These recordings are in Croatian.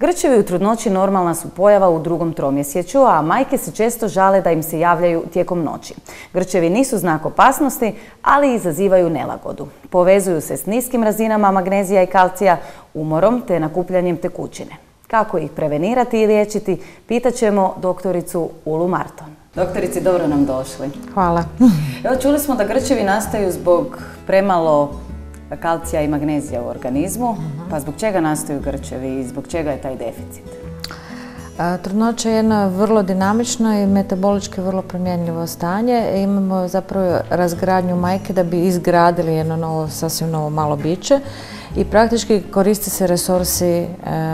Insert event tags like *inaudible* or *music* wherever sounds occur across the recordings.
Grčevi u trudnoći normalna su pojava u drugom tromjesečju, a majke se često žale da im se javljaju tijekom noći. Grčevi nisu znak opasnosti, ali izazivaju nelagodu. Povezuju se s niskim razinama magnezija i kalcija, umorom te nakupljanjem tekućine. Kako ih prevenirati i liječiti, pitaćemo doktoricu Ulu Marton. Doktorici, dobro nam došli. Hvala. Evo, čuli smo da grčevi nastaju zbog premalo kalcija i magnezija u organizmu. Pa zbog čega nastaju grčevi i zbog čega je taj deficit? Trudnoća je jedno vrlo dinamično i metabolički vrlo promjenljivo stanje. Imamo zapravo razgradnju majke da bi izgradili jedno novo, sasvim novo malo biće i praktički koriste se resursi e,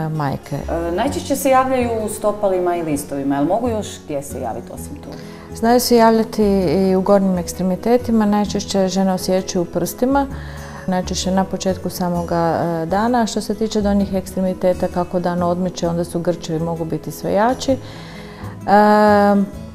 majke. E, najčešće se javljaju u stopalima i listovima. Jel mogu još gdje se javiti osim tu? Znaju se javljati i u gornjim ekstremitetima. Najčešće žene osjećaju u prstima najčešće na početku samoga e, dana. Što se tiče donjih ekstremiteta, kako dan odmiče, onda su grčevi mogu biti sve jači.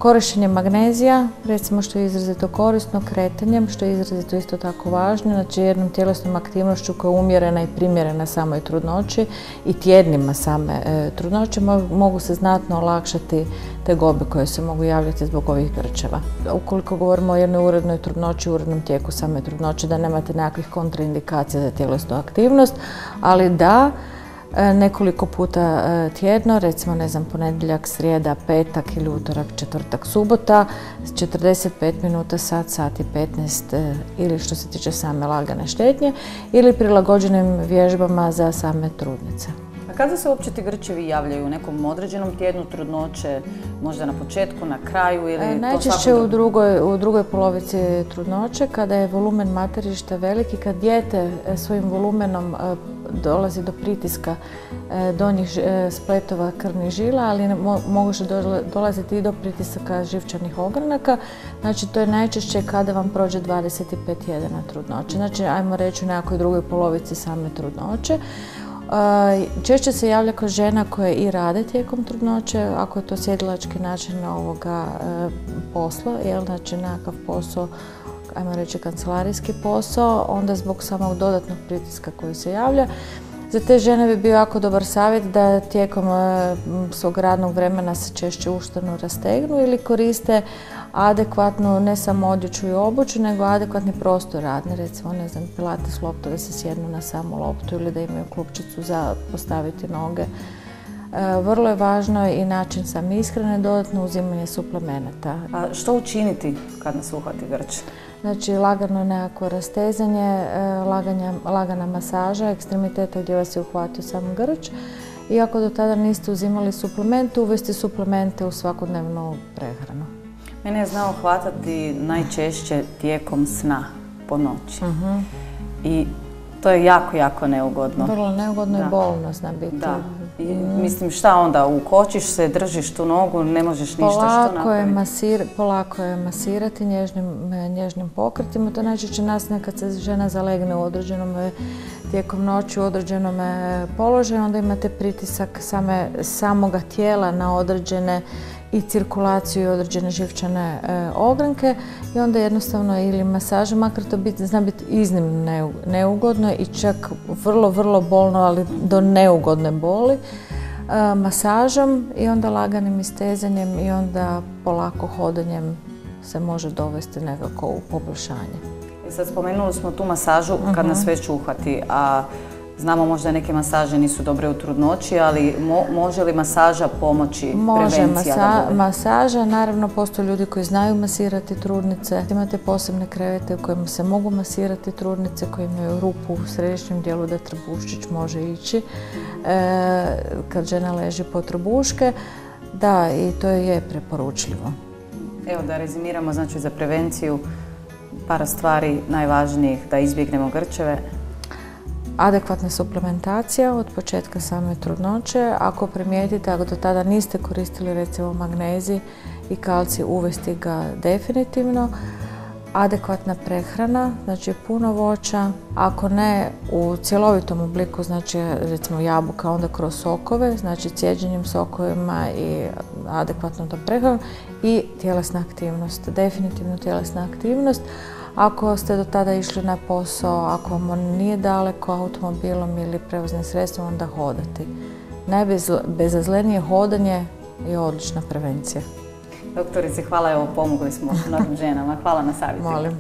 Korištenje magnezija, recimo što je izrazito korisno, kretanjem, što je izrazito isto tako važno, znači jednom tjelesnom aktivnošću koja je umjerena i primjerena samoj trudnoći i tjednima same e, trudnoće mogu se znatno olakšati te gobe koje se mogu javljati zbog ovih grčeva. Ukoliko govorimo o jednoj urednoj trudnoći, urednom tijeku same trudnoće, da nemate nekakvih kontraindikacija za tjelesnu aktivnost, ali da, nekoliko puta e, tjedno, recimo ne znam ponedjeljak, srijeda, petak ili utorak, četvrtak, subota, 45 minuta, sat, sat i 15 e, ili što se tiče same lagane štetnje ili prilagođenim vježbama za same trudnice. A kada se uopće ti grčevi javljaju? U nekom određenom tjednu trudnoće, možda na početku, na kraju ili e, Najčešće u drugoj, u drugoj polovici trudnoće, kada je volumen materišta veliki, kad dijete e, svojim volumenom e, dolazi do pritiska donjih spletova krvnih žila, ali može dolaziti i do pritisaka živčanih ogranaka. Znači, to je najčešće kada vam prođe 25 tjedana trudnoće. Znači, ajmo reći u nekakvoj drugoj polovici same trudnoće. Češće se javlja kod žena koje i rade tijekom trudnoće, ako je to sjedilački način ovoga e, posla, jel, znači nekakav posao, ajmo reći kancelarijski posao, onda zbog samog dodatnog pritiska koji se javlja, za te žene bi bio jako dobar savjet da tijekom e, svog radnog vremena se češće uštanu rastegnu ili koriste adekvatnu ne samo odjeću i obuću, nego adekvatni prostor radni, recimo ne znam, pilates loptove se sjednu na samu loptu ili da imaju klupčicu za postaviti noge. E, vrlo je važno i način sam ishrane, dodatno uzimanje suplemenata. A što učiniti kad nas uhvati grč? Znači lagano nekako rastezanje, e, lagana masaža ekstremiteta gdje vas je uhvatio sam grč. I ako do tada niste uzimali suplemente, uvesti suplemente u svakodnevnu prehranu. Mene je znao hvatati najčešće tijekom sna po noći. Mhm. I to je jako, jako neugodno. Vrlo neugodno i bolno zna biti. Da. I, mislim, šta onda, ukočiš se, držiš tu nogu, ne možeš ništa polako što Je polako je masirati nježnim, nježnim pokretima. To najčešće nas kad se žena zalegne u određenom tijekom noći u određenom položaju, onda imate pritisak same, samoga tijela na određene i cirkulaciju i određene živčane e, ogranke i onda jednostavno ili masaža, makar to zna biti iznimno neugodno i čak vrlo, vrlo bolno, ali do neugodne boli, e, masažom i onda laganim istezanjem i onda polako hodanjem se može dovesti nekako u poboljšanje. Sad spomenuli smo tu masažu kad nas mhm. već uhvati, a Znamo možda neke masaže nisu dobre u trudnoći, ali može li masaža pomoći može prevencija? Može masaža, naravno postoje ljudi koji znaju masirati trudnice. Imate posebne krevete u kojima se mogu masirati trudnice, koji imaju rupu u središnjem dijelu da trbuščić može ići e, kad žena leži po trbuške. Da, i to je preporučljivo. Evo da rezimiramo, znači za prevenciju par stvari najvažnijih da izbjegnemo grčeve adekvatna suplementacija od početka same trudnoće. Ako primijetite, ako do tada niste koristili recimo magnezi i kalci, uvesti ga definitivno. Adekvatna prehrana, znači puno voća, ako ne u cjelovitom obliku, znači recimo jabuka, onda kroz sokove, znači cijeđenjem sokovima i adekvatnom tom prehranom i tjelesna aktivnost, definitivno tjelesna aktivnost. Ako ste do tada išli na posao, ako vam nije daleko automobilom ili prevoznim sredstvom, onda hodati. najbezazlenije hodanje je odlična prevencija. Doktorice, hvala, evo pomogli smo mnogim *laughs* ženama. Hvala na savjetima. Molim.